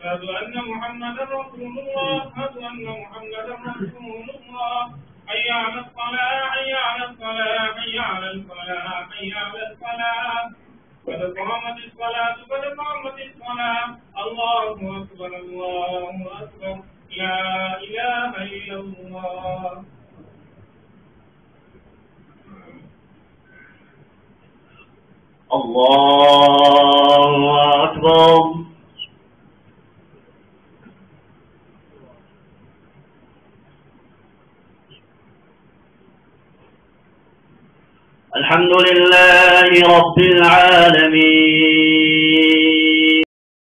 أشهد أن محمدا رسول الله أشهد أن محمدا رسول الله حي على الصلاة حي على الصلاة حي على الصلاة حي الصلاة. قد الصلاة. الله أكبر الله أكبر. إلا الله. الله أكبر. الحمد لله رب العالمين.